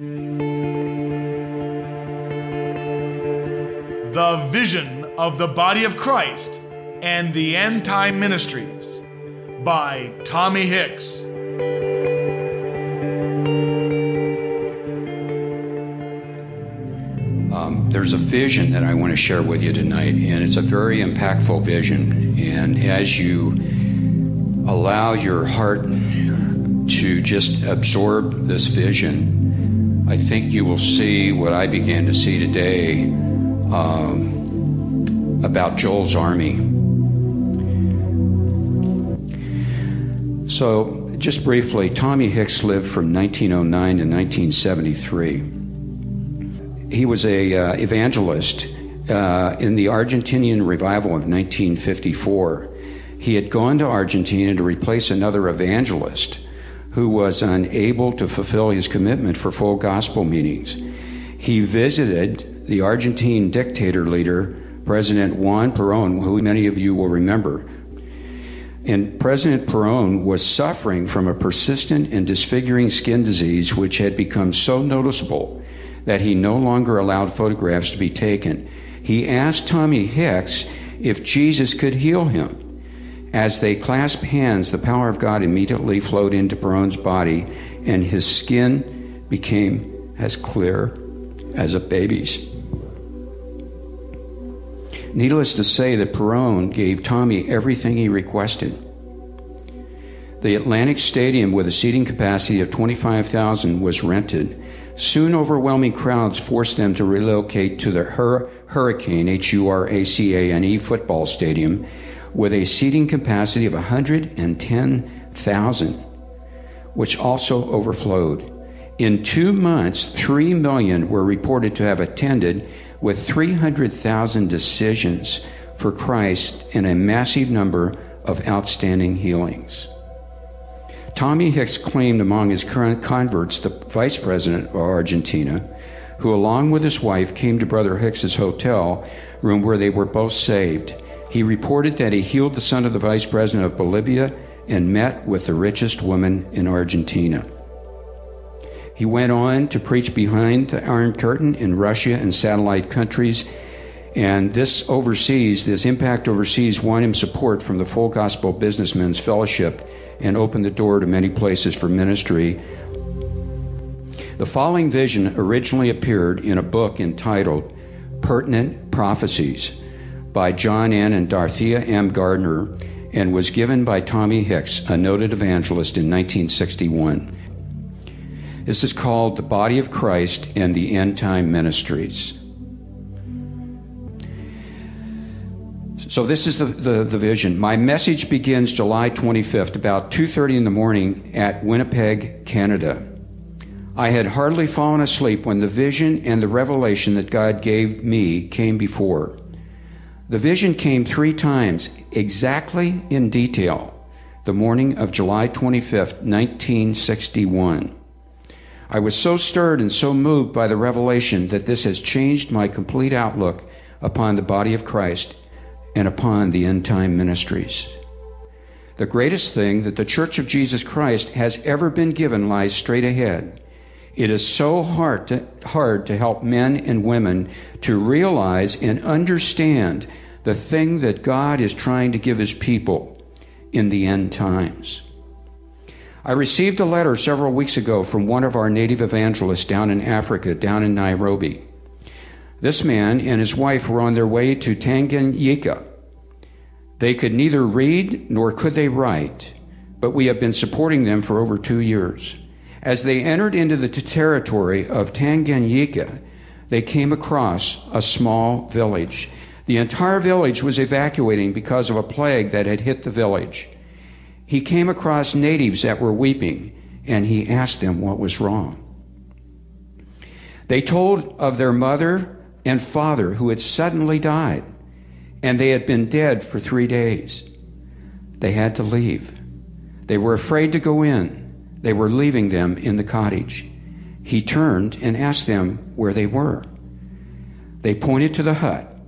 The Vision of the Body of Christ and the End Time Ministries by Tommy Hicks. Um, there's a vision that I want to share with you tonight, and it's a very impactful vision. And as you allow your heart to just absorb this vision, I think you will see what I began to see today um, about Joel's army. So, just briefly, Tommy Hicks lived from 1909 to 1973 he was a uh, evangelist uh, in the Argentinian revival of 1954. He had gone to Argentina to replace another evangelist who was unable to fulfill his commitment for full gospel meetings. He visited the Argentine dictator leader, President Juan Perón, who many of you will remember. And President Perón was suffering from a persistent and disfiguring skin disease which had become so noticeable that he no longer allowed photographs to be taken. He asked Tommy Hicks if Jesus could heal him. As they clasped hands, the power of God immediately flowed into Perón's body, and his skin became as clear as a baby's. Needless to say that Perón gave Tommy everything he requested. The Atlantic Stadium, with a seating capacity of 25,000, was rented Soon, overwhelming crowds forced them to relocate to the Hur- Huracane, H U R A C A N E, football stadium with a seating capacity of 110,000, which also overflowed. In two months, 3 million were reported to have attended, with 300,000 decisions for Christ and a massive number of outstanding healings. Tommy Hicks claimed among his current converts the vice president of Argentina, who, along with his wife, came to Brother Hicks's hotel room where they were both saved. He reported that he healed the son of the vice president of Bolivia and met with the richest woman in Argentina. He went on to preach behind the Iron Curtain in Russia and satellite countries. And this overseas, this impact overseas, won him support from the Full Gospel Businessmen's Fellowship and opened the door to many places for ministry. The following vision originally appeared in a book entitled Pertinent Prophecies by John N. and Dorothea M. Gardner and was given by Tommy Hicks, a noted evangelist, in 1961. This is called The Body of Christ and the End Time Ministries. So this is the, the, the, vision. My message begins July 25th, about 2.30 in the morning at Winnipeg, Canada. I had hardly fallen asleep when the vision and the revelation that God gave me came before. The vision came three times, exactly in detail, the morning of July 25th, 1961. I was so stirred and so moved by the revelation that this has changed my complete outlook upon the body of Christ and upon the end time ministries. The greatest thing that the Church of Jesus Christ has ever been given lies straight ahead. It is so hard to, hard to help men and women to realize and understand the thing that God is trying to give his people in the end times. I received a letter several weeks ago from one of our native evangelists down in Africa, down in Nairobi. This man and his wife were on their way to Tanganyika. They could neither read nor could they write, but we have been supporting them for over two years. As they entered into the territory of Tanganyika, they came across a small village. The entire village was evacuating because of a plague that had hit the village. He came across natives that were weeping, and he asked them what was wrong. They told of their mother and father who had suddenly died, and they had been dead for three days. They had to leave. They were afraid to go in. They were leaving them in the cottage. He turned and asked them where they were. They pointed to the hut,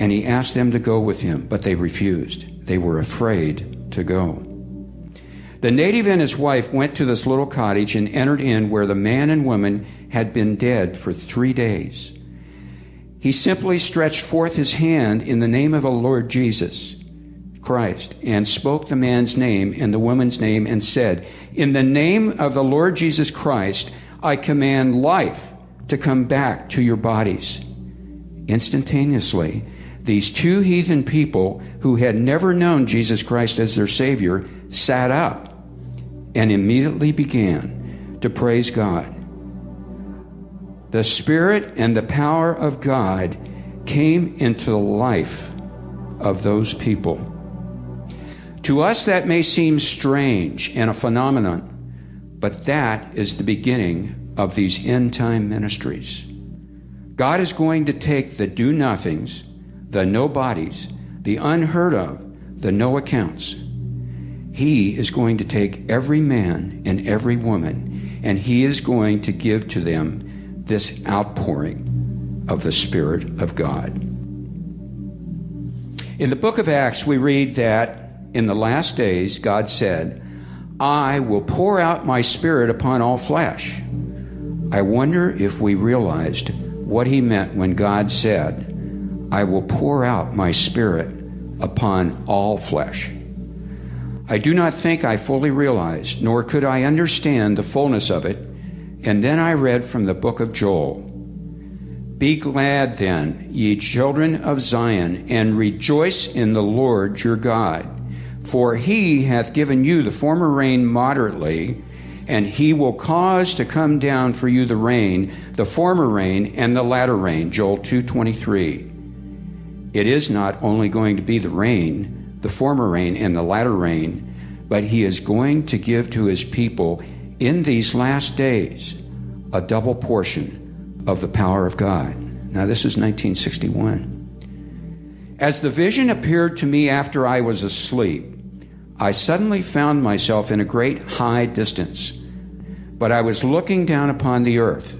and he asked them to go with him, but they refused. They were afraid to go. The native and his wife went to this little cottage and entered in where the man and woman had been dead for three days. He simply stretched forth his hand in the name of the Lord Jesus Christ and spoke the man's name and the woman's name and said, In the name of the Lord Jesus Christ, I command life to come back to your bodies. Instantaneously, these two heathen people who had never known Jesus Christ as their Savior sat up and immediately began to praise God. The Spirit and the power of God came into the life of those people. To us, that may seem strange and a phenomenon, but that is the beginning of these end time ministries. God is going to take the do nothings, the nobodies, the unheard of, the no accounts. He is going to take every man and every woman, and He is going to give to them this outpouring of the Spirit of God. In the book of Acts, we read that in the last days, God said, I will pour out my Spirit upon all flesh. I wonder if we realized what he meant when God said, I will pour out my Spirit upon all flesh. I do not think I fully realized, nor could I understand the fullness of it and then I read from the book of Joel Be glad then, ye children of Zion, and rejoice in the Lord your God. For he hath given you the former rain moderately, and he will cause to come down for you the rain, the former rain and the latter rain. Joel 2:23. It is not only going to be the rain, the former rain and the latter rain, but he is going to give to his people in these last days a double portion of the power of God. Now, this is 1961. As the vision appeared to me after I was asleep, I suddenly found myself in a great high distance, but I was looking down upon the earth.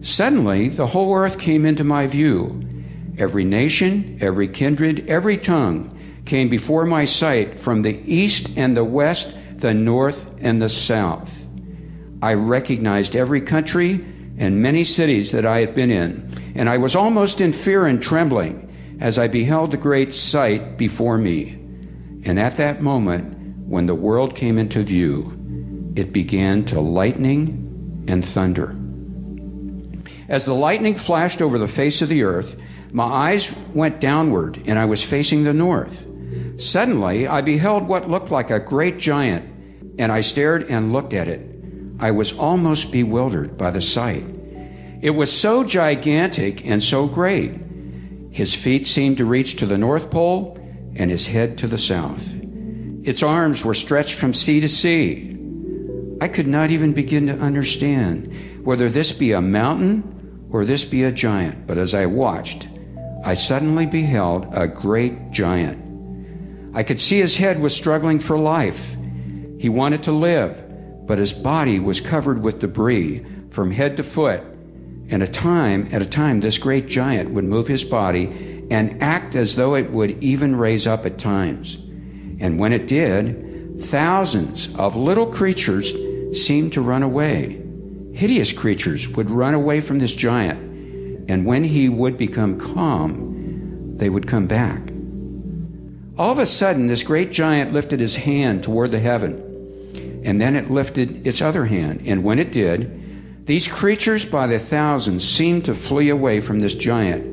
Suddenly, the whole earth came into my view. Every nation, every kindred, every tongue came before my sight from the east and the west, the north and the south. I recognized every country and many cities that I had been in, and I was almost in fear and trembling as I beheld the great sight before me. And at that moment, when the world came into view, it began to lightning and thunder. As the lightning flashed over the face of the earth, my eyes went downward, and I was facing the north. Suddenly, I beheld what looked like a great giant, and I stared and looked at it. I was almost bewildered by the sight. It was so gigantic and so great. His feet seemed to reach to the North Pole and his head to the South. Its arms were stretched from sea to sea. I could not even begin to understand whether this be a mountain or this be a giant, but as I watched, I suddenly beheld a great giant. I could see his head was struggling for life. He wanted to live, but his body was covered with debris from head to foot. And a time, at a time, this great giant would move his body and act as though it would even raise up at times. And when it did, thousands of little creatures seemed to run away. Hideous creatures would run away from this giant, and when he would become calm, they would come back. All of a sudden, this great giant lifted his hand toward the heaven and then it lifted its other hand. And when it did, these creatures by the thousands seemed to flee away from this giant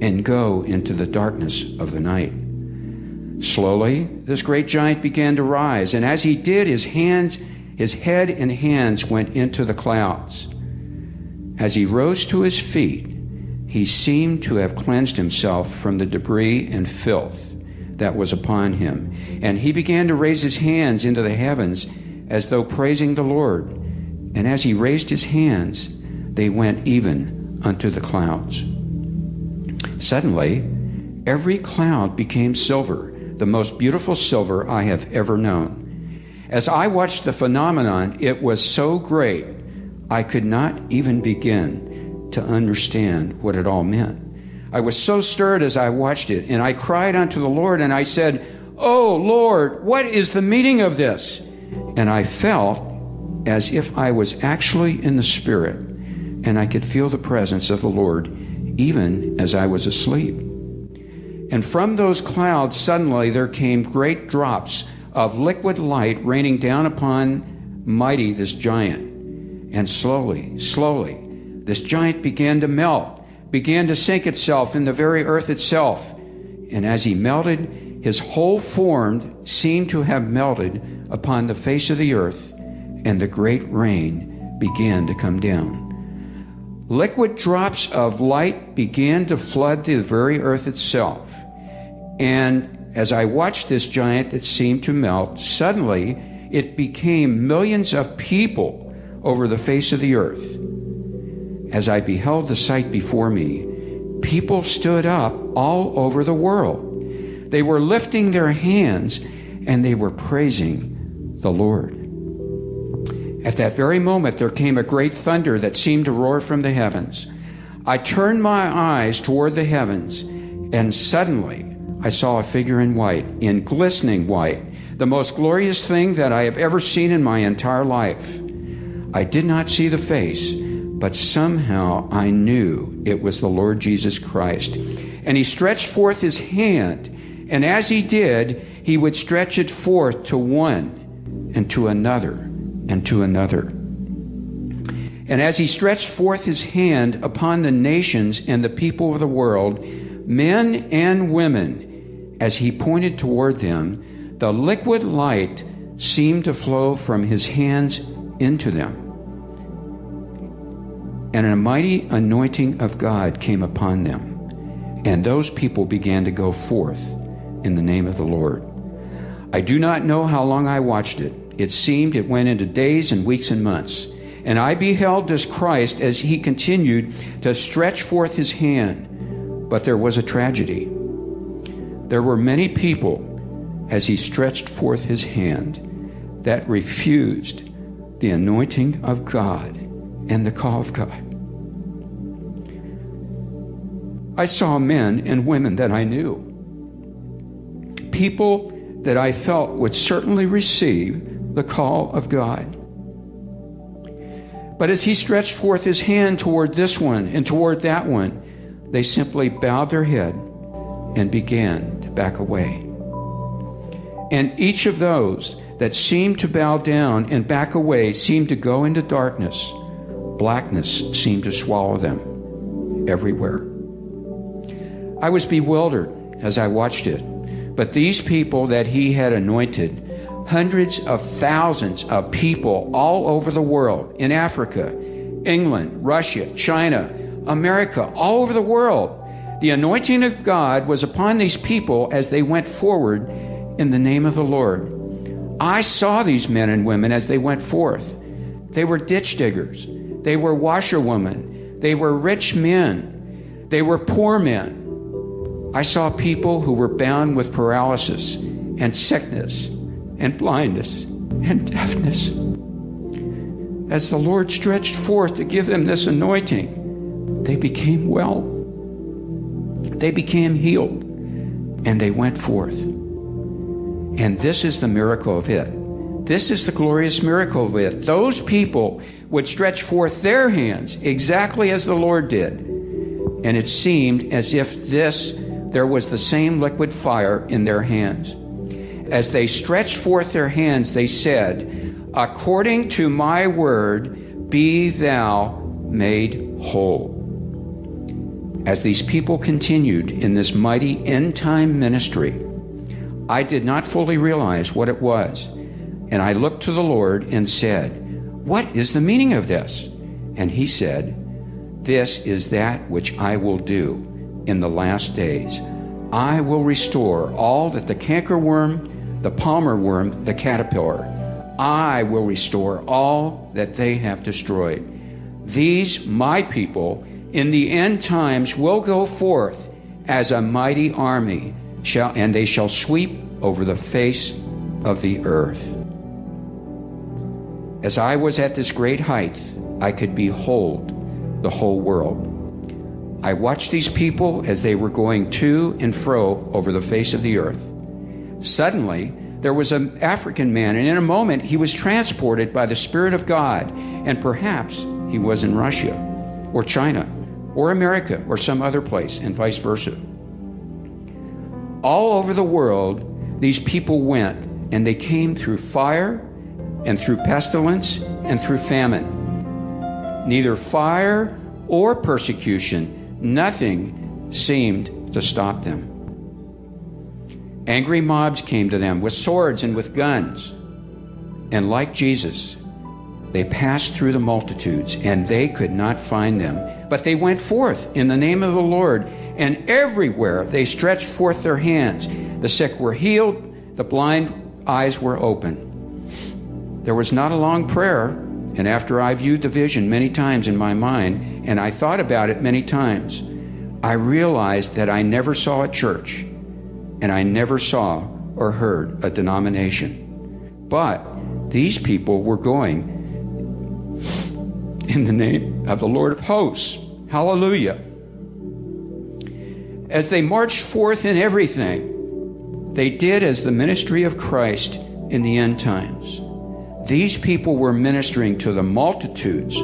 and go into the darkness of the night. Slowly, this great giant began to rise, and as he did, his hands, his head and hands went into the clouds. As he rose to his feet, he seemed to have cleansed himself from the debris and filth that was upon him. And he began to raise his hands into the heavens as though praising the Lord. And as he raised his hands, they went even unto the clouds. Suddenly, every cloud became silver, the most beautiful silver I have ever known. As I watched the phenomenon, it was so great, I could not even begin to understand what it all meant. I was so stirred as I watched it, and I cried unto the Lord, and I said, Oh Lord, what is the meaning of this? and I felt as if I was actually in the Spirit, and I could feel the presence of the Lord even as I was asleep. And from those clouds, suddenly there came great drops of liquid light raining down upon mighty this giant. And slowly, slowly, this giant began to melt, began to sink itself in the very earth itself. And as he melted, his whole form seemed to have melted upon the face of the earth, and the great rain began to come down. Liquid drops of light began to flood the very earth itself. And as I watched this giant that seemed to melt, suddenly it became millions of people over the face of the earth. As I beheld the sight before me, people stood up all over the world. They were lifting their hands and they were praising the Lord. At that very moment, there came a great thunder that seemed to roar from the heavens. I turned my eyes toward the heavens, and suddenly I saw a figure in white, in glistening white, the most glorious thing that I have ever seen in my entire life. I did not see the face, but somehow I knew it was the Lord Jesus Christ. And he stretched forth his hand, and as he did, he would stretch it forth to one and to another and to another. And as he stretched forth his hand upon the nations and the people of the world, men and women, as he pointed toward them, the liquid light seemed to flow from his hands into them. And a mighty anointing of God came upon them. And those people began to go forth in the name of the Lord. I do not know how long I watched it. It seemed it went into days and weeks and months. And I beheld this Christ as he continued to stretch forth his hand. But there was a tragedy. There were many people as he stretched forth his hand that refused the anointing of God and the call of God. I saw men and women that I knew, people that I felt would certainly receive the call of God. But as he stretched forth his hand toward this one and toward that one, they simply bowed their head and began to back away. And each of those that seemed to bow down and back away seemed to go into darkness. Blackness seemed to swallow them everywhere. I was bewildered as I watched it. But these people that he had anointed, hundreds of thousands of people all over the world, in Africa, England, Russia, China, America, all over the world, the anointing of God was upon these people as they went forward in the name of the Lord. I saw these men and women as they went forth. They were ditch diggers, they were washerwomen, they were rich men, they were poor men. I saw people who were bound with paralysis and sickness and blindness and deafness. As the Lord stretched forth to give them this anointing, they became well. They became healed and they went forth. And this is the miracle of it. This is the glorious miracle of it. Those people would stretch forth their hands exactly as the Lord did. And it seemed as if this, there was the same liquid fire in their hands. As they stretched forth their hands, they said, According to my word, be thou made whole. As these people continued in this mighty end time ministry, I did not fully realize what it was. And I looked to the Lord and said, What is the meaning of this? And he said, This is that which I will do in the last days. I will restore all that the cankerworm, the palmer worm, the caterpillar, I will restore all that they have destroyed. These, my people, in the end times will go forth as a mighty army, shall, and they shall sweep over the face of the earth. As I was at this great height, I could behold the whole world. I watched these people as they were going to and fro over the face of the earth. Suddenly, there was an African man, and in a moment he was transported by the Spirit of God, and perhaps he was in Russia or China or America or some other place, and vice versa. All over the world, these people went, and they came through fire and through pestilence and through famine. Neither fire or persecution, nothing seemed to stop them. Angry mobs came to them with swords and with guns. And like Jesus, they passed through the multitudes and they could not find them. But they went forth in the name of the Lord, and everywhere they stretched forth their hands. The sick were healed, the blind eyes were open. There was not a long prayer, and after I viewed the vision many times in my mind, and I thought about it many times, I realized that I never saw a church and I never saw or heard a denomination. But these people were going in the name of the Lord of hosts. Hallelujah. As they marched forth in everything, they did as the ministry of Christ in the end times. These people were ministering to the multitudes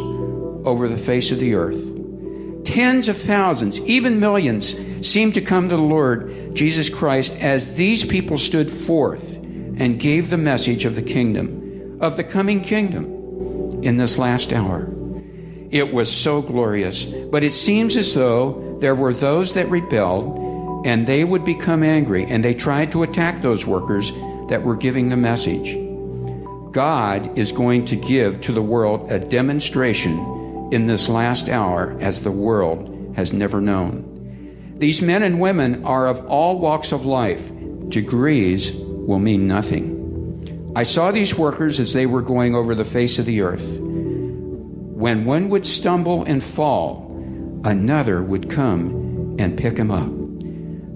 over the face of the earth. Tens of thousands, even millions, seemed to come to the Lord Jesus Christ as these people stood forth and gave the message of the kingdom, of the coming kingdom in this last hour. It was so glorious, but it seems as though there were those that rebelled and they would become angry and they tried to attack those workers that were giving the message. God is going to give to the world a demonstration in this last hour as the world has never known. These men and women are of all walks of life. Degrees will mean nothing. I saw these workers as they were going over the face of the earth. When one would stumble and fall, another would come and pick him up.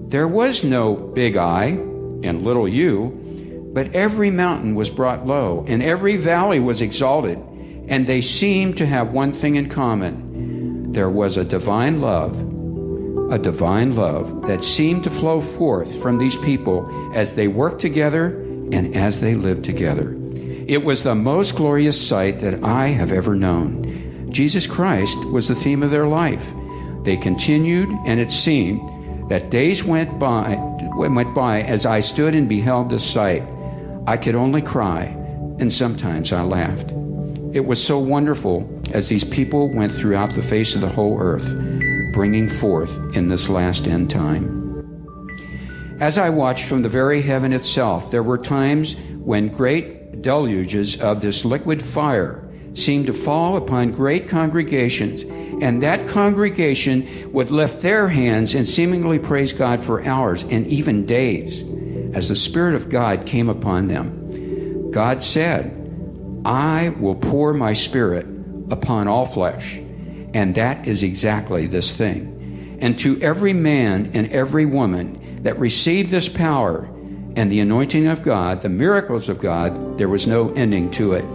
There was no big I and little you, but every mountain was brought low, and every valley was exalted and they seemed to have one thing in common there was a divine love, a divine love that seemed to flow forth from these people as they worked together and as they lived together. It was the most glorious sight that I have ever known. Jesus Christ was the theme of their life. They continued, and it seemed that days went by, went by as I stood and beheld this sight. I could only cry, and sometimes I laughed. It was so wonderful as these people went throughout the face of the whole earth, bringing forth in this last end time. As I watched from the very heaven itself, there were times when great deluges of this liquid fire seemed to fall upon great congregations, and that congregation would lift their hands and seemingly praise God for hours and even days as the Spirit of God came upon them. God said, I will pour my spirit upon all flesh. And that is exactly this thing. And to every man and every woman that received this power and the anointing of God, the miracles of God, there was no ending to it.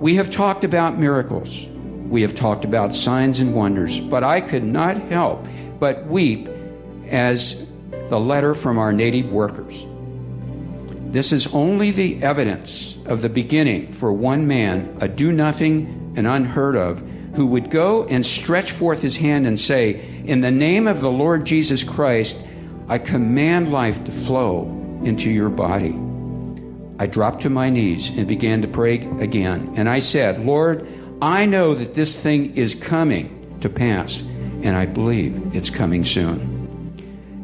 We have talked about miracles. We have talked about signs and wonders, but I could not help but weep as the letter from our native workers. This is only the evidence of the beginning for one man, a do nothing and unheard of, who would go and stretch forth his hand and say, In the name of the Lord Jesus Christ, I command life to flow into your body. I dropped to my knees and began to pray again. And I said, Lord, I know that this thing is coming to pass, and I believe it's coming soon.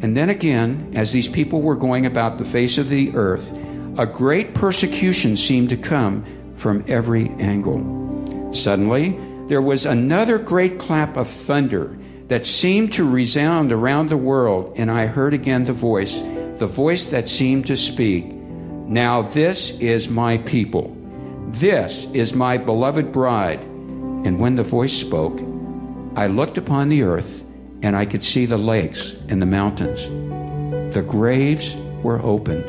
And then again, as these people were going about the face of the earth, a great persecution seemed to come from every angle. Suddenly, there was another great clap of thunder that seemed to resound around the world, and I heard again the voice, the voice that seemed to speak Now this is my people. This is my beloved bride. And when the voice spoke, I looked upon the earth and I could see the lakes and the mountains. The graves were opened,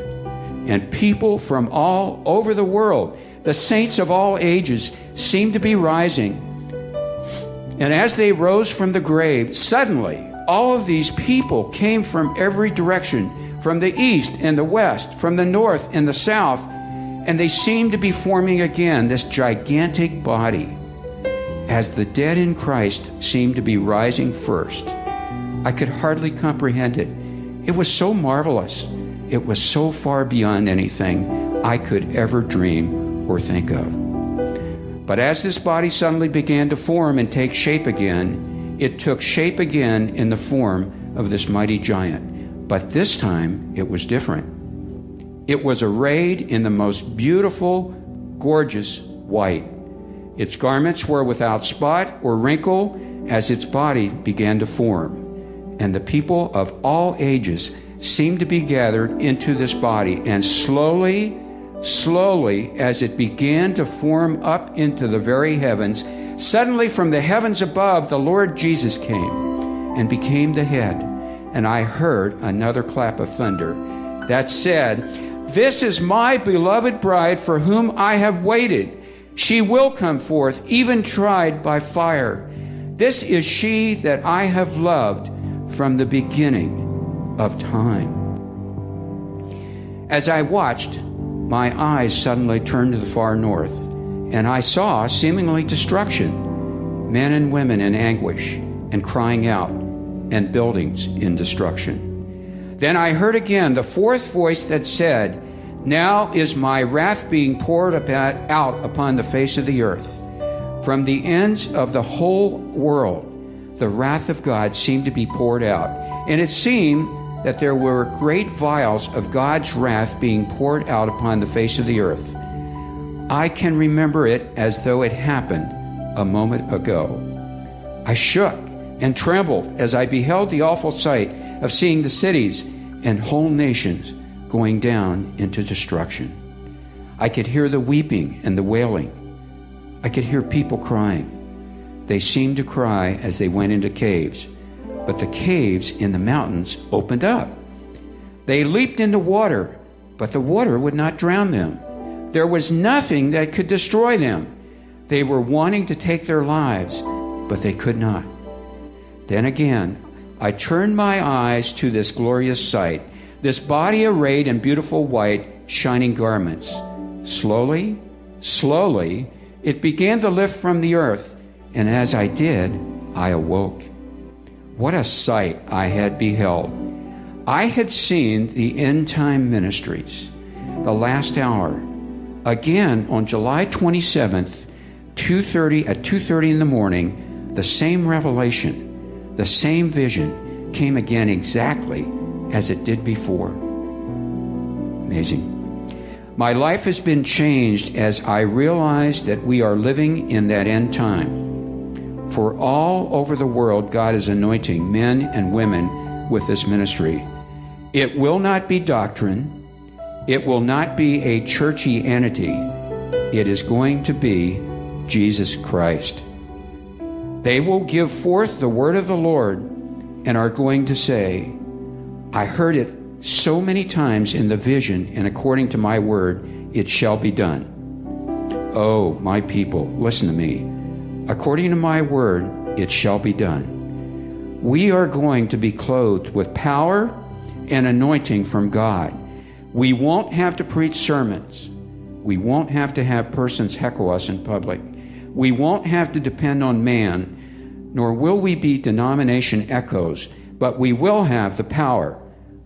and people from all over the world, the saints of all ages, seemed to be rising. And as they rose from the grave, suddenly all of these people came from every direction from the east and the west, from the north and the south, and they seemed to be forming again this gigantic body as the dead in Christ seemed to be rising first. I could hardly comprehend it. It was so marvelous. It was so far beyond anything I could ever dream or think of. But as this body suddenly began to form and take shape again, it took shape again in the form of this mighty giant. But this time it was different. It was arrayed in the most beautiful, gorgeous white. Its garments were without spot or wrinkle as its body began to form and the people of all ages seemed to be gathered into this body. And slowly, slowly, as it began to form up into the very heavens, suddenly from the heavens above, the Lord Jesus came and became the head. And I heard another clap of thunder that said, This is my beloved bride for whom I have waited. She will come forth, even tried by fire. This is she that I have loved from the beginning of time. As I watched, my eyes suddenly turned to the far north, and I saw seemingly destruction men and women in anguish and crying out, and buildings in destruction. Then I heard again the fourth voice that said, Now is my wrath being poured out upon the face of the earth. From the ends of the whole world, the wrath of God seemed to be poured out. And it seemed that there were great vials of God's wrath being poured out upon the face of the earth. I can remember it as though it happened a moment ago. I shook and trembled as I beheld the awful sight of seeing the cities and whole nations going down into destruction. I could hear the weeping and the wailing. I could hear people crying. They seemed to cry as they went into caves, but the caves in the mountains opened up. They leaped into water, but the water would not drown them. There was nothing that could destroy them. They were wanting to take their lives, but they could not. Then again, I turned my eyes to this glorious sight, this body arrayed in beautiful white, shining garments. Slowly, slowly, it began to lift from the earth and as I did, I awoke. What a sight I had beheld. I had seen the end time ministries, the last hour. Again on July 27th, 2:30 at 2:30 in the morning, the same revelation, the same vision came again exactly as it did before. Amazing. My life has been changed as I realize that we are living in that end time. For all over the world, God is anointing men and women with this ministry. It will not be doctrine, it will not be a churchy entity. It is going to be Jesus Christ. They will give forth the word of the Lord and are going to say, I heard it so many times in the vision, and according to my word, it shall be done. Oh, my people, listen to me. According to my word, it shall be done. We are going to be clothed with power and anointing from God. We won't have to preach sermons. We won't have to have persons heckle us in public. We won't have to depend on man, nor will we be denomination echoes, but we will have the power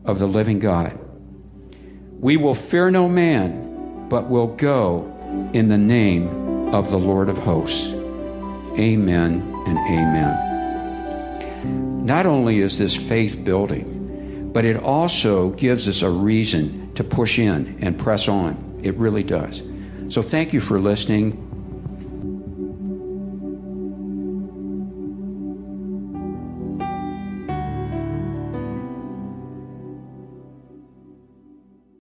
of the living God. We will fear no man, but will go in the name of the Lord of hosts. Amen and amen. Not only is this faith building, but it also gives us a reason to push in and press on. It really does. So thank you for listening.